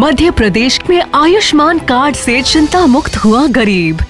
मध्य प्रदेश में आयुष्मान कार्ड से चिंता मुक्त हुआ गरीब।